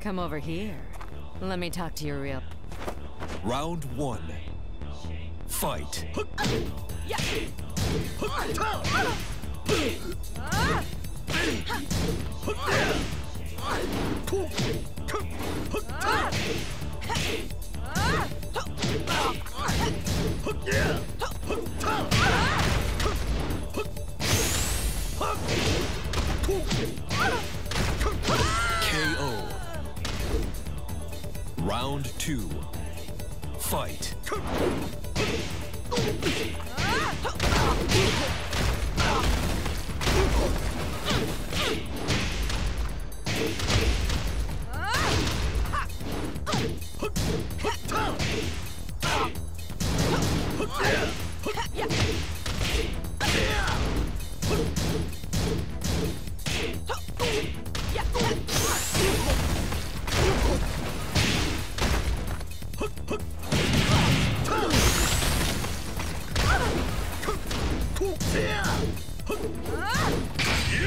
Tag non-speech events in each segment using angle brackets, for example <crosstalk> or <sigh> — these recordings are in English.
Come over here. Let me talk to your real... Round one. Fight. Round two. Fight.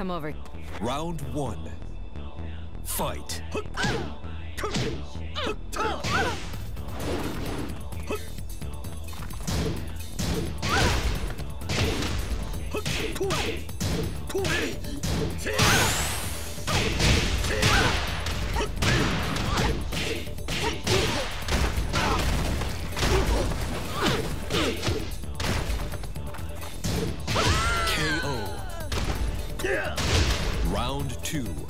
Come over. Round one. Fight. Two.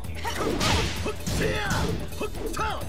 KO.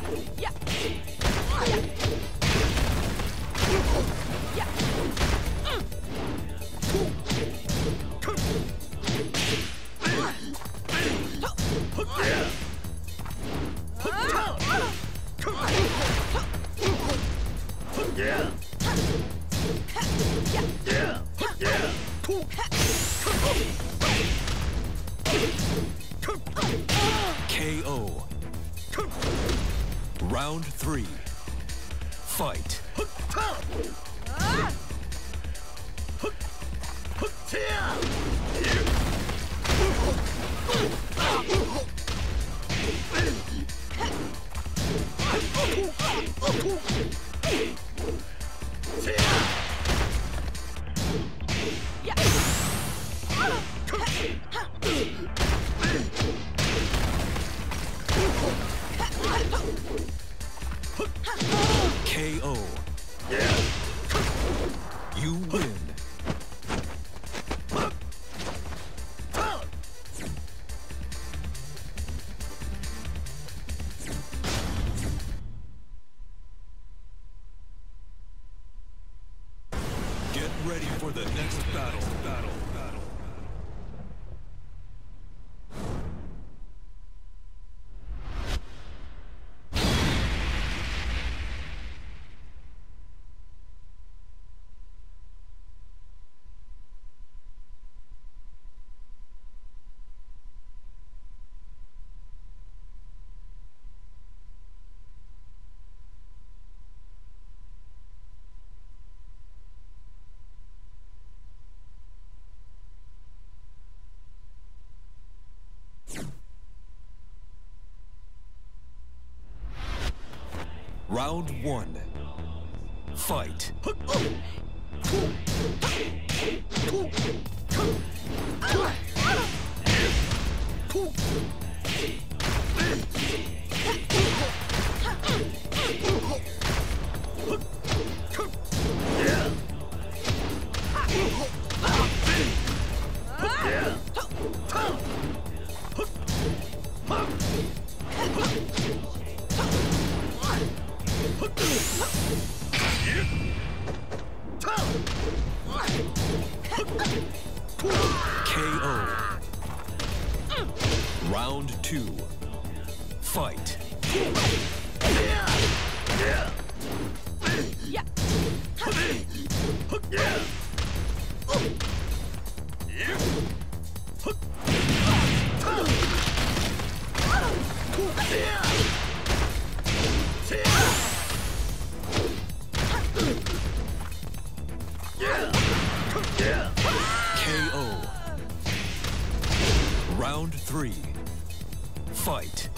Round one. Fight. Round three. Fight.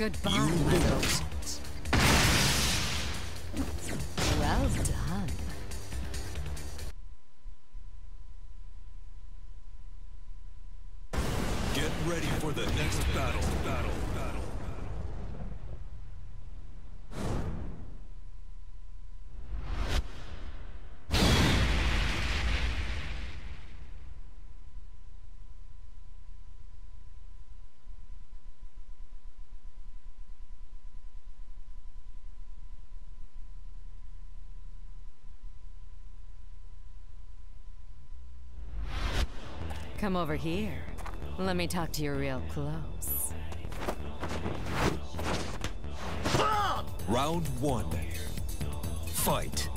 Goodbye, You Come over here. Let me talk to you real close. Round one. Fight.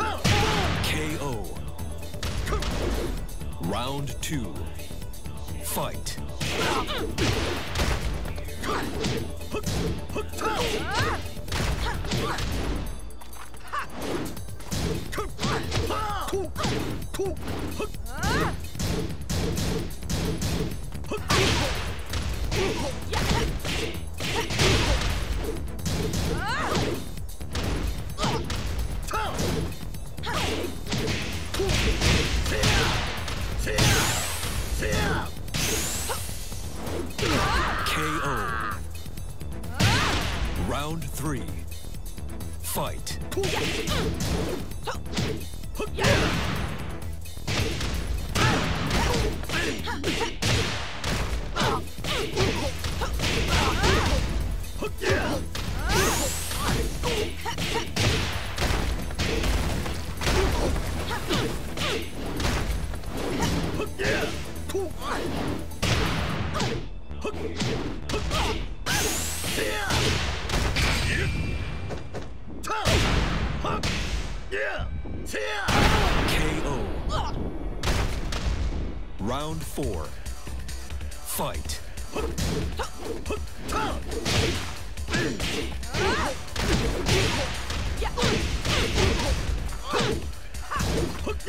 KO. Round two. Fight.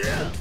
KO.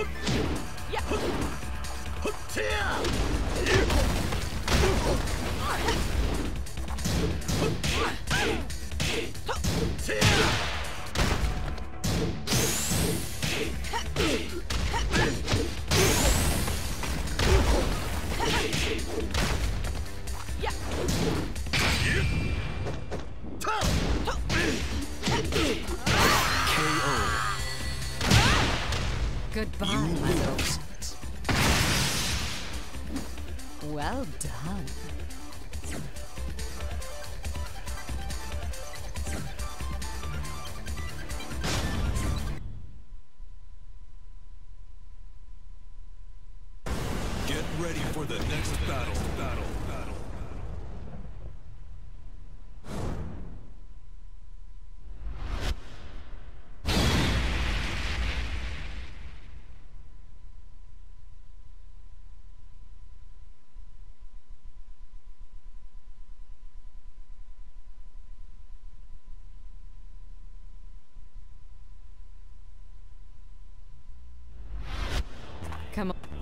KO. Goodbye, You my lose. Well done. Get ready for the next battle. Battle.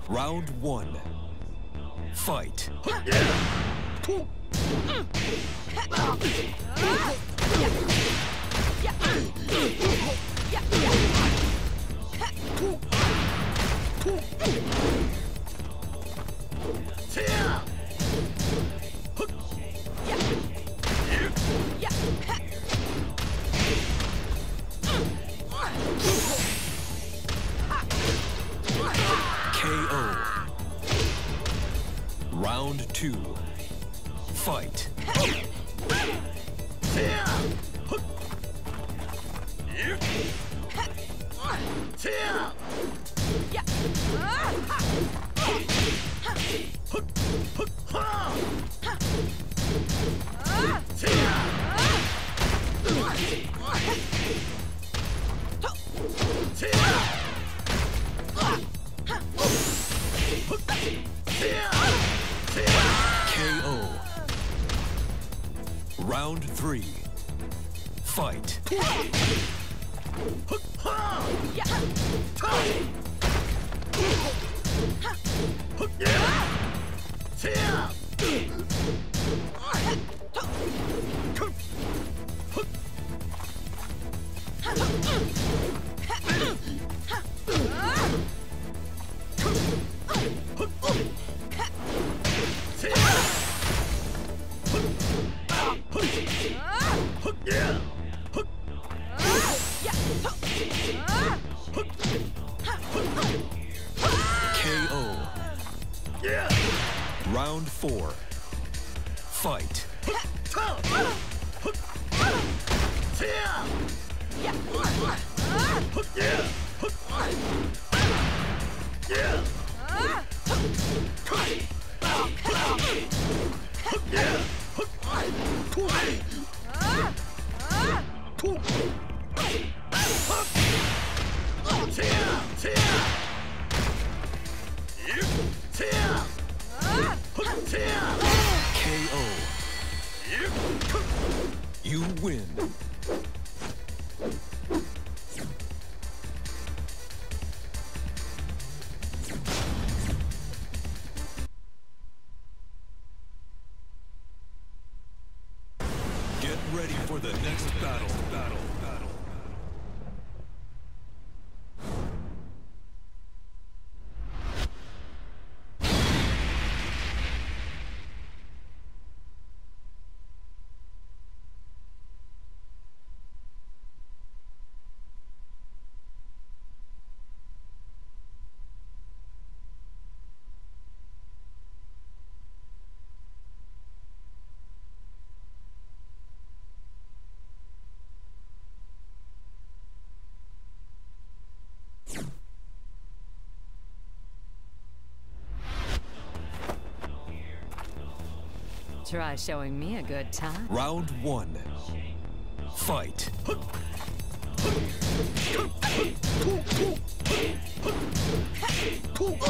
Round one. Fight. Three. Fight. <laughs> four. Fight. The next battle. Battle. Try showing me a good time. Round one. Fight. KO.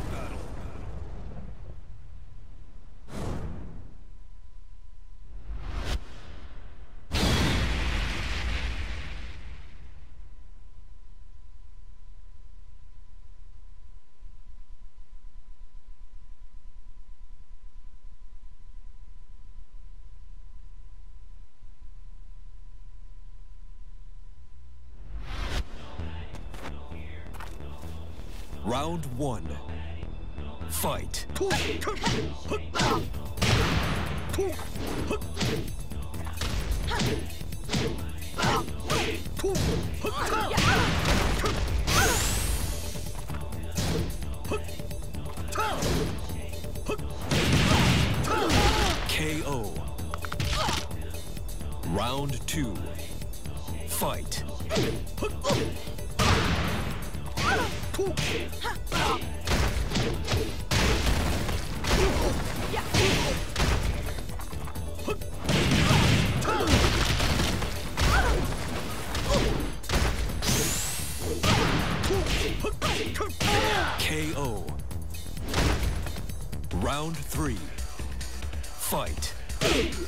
Round one. Fight. Fight. <laughs>